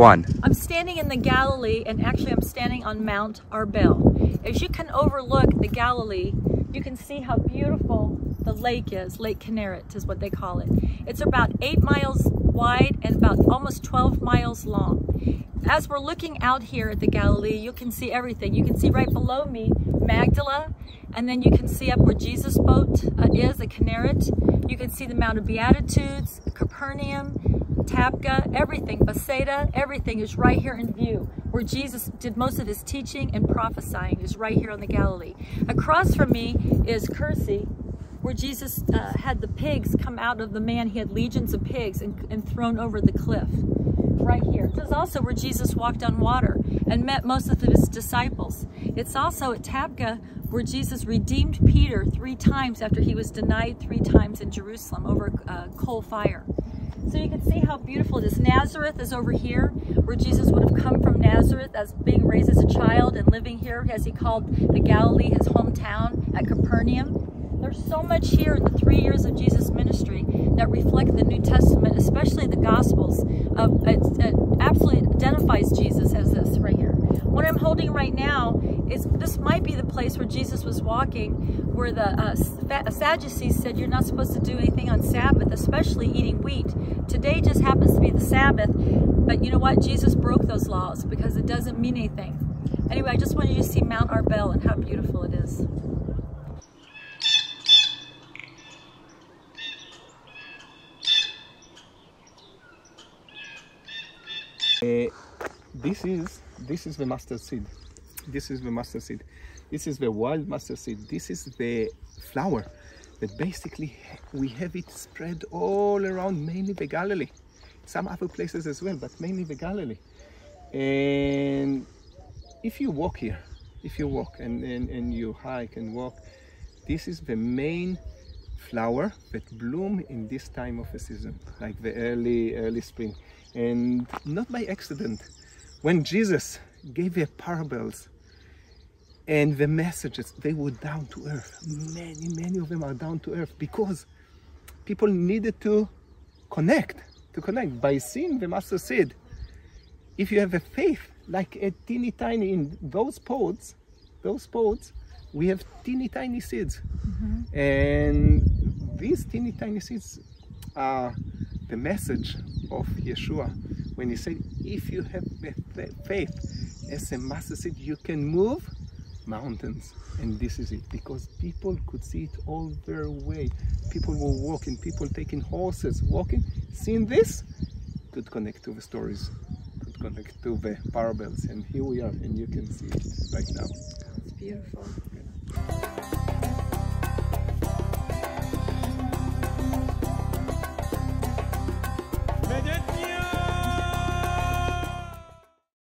One. I'm standing in the Galilee and actually I'm standing on Mount Arbel. As you can overlook the Galilee, you can see how beautiful the lake is. Lake Kinneret is what they call it. It's about eight miles wide and about almost 12 miles long. As we're looking out here at the Galilee, you can see everything. You can see right below me Magdala, and then you can see up where Jesus' boat uh, is, the Kinneret. You can see the Mount of Beatitudes, Capernaum, Tabgha, everything, Bethsaida, everything is right here in view. Where Jesus did most of his teaching and prophesying is right here on the Galilee. Across from me is Kursi, where Jesus uh, had the pigs come out of the man. He had legions of pigs and, and thrown over the cliff right here. This is also where Jesus walked on water and met most of his disciples. It's also at Tabgha where Jesus redeemed Peter three times after he was denied three times in Jerusalem over a uh, coal fire. So you can see how beautiful it is. Nazareth is over here, where Jesus would have come from Nazareth as being raised as a child and living here, as he called the Galilee his hometown at Capernaum. There's so much here in the three years of Jesus' ministry that reflect the New Testament, especially the Gospels. It, it absolutely identifies Jesus as this right here. What I'm holding right now is this might be the place where Jesus was walking, where the uh, Sadducees said you're not supposed to do anything on Sabbath, especially eating wheat. Today just happens to be the Sabbath, but you know what? Jesus broke those laws because it doesn't mean anything. Anyway, I just wanted you to see Mount Arbel and how beautiful it is. Uh, this is this is the mustard seed. This is the mustard seed. This is the wild mustard seed. This is the flower that basically we have it spread all around, mainly the Galilee. Some other places as well, but mainly the Galilee. And if you walk here, if you walk and, and, and you hike and walk, this is the main flower that bloom in this time of the season, like the early, early spring and not by accident. When Jesus gave the parables and the messages, they were down to earth. Many, many of them are down to earth because people needed to connect, to connect by seeing the master said, if you have a faith like a teeny tiny in those pods, those pods, we have teeny tiny seeds. Mm -hmm. And these teeny tiny seeds are the message of Yeshua when he said, if you have faith, as a master said, you can move mountains. And this is it, because people could see it all their way. People were walking, people taking horses, walking, seeing this, could connect to the stories, could connect to the parables. And here we are, and you can see it right now. It's beautiful.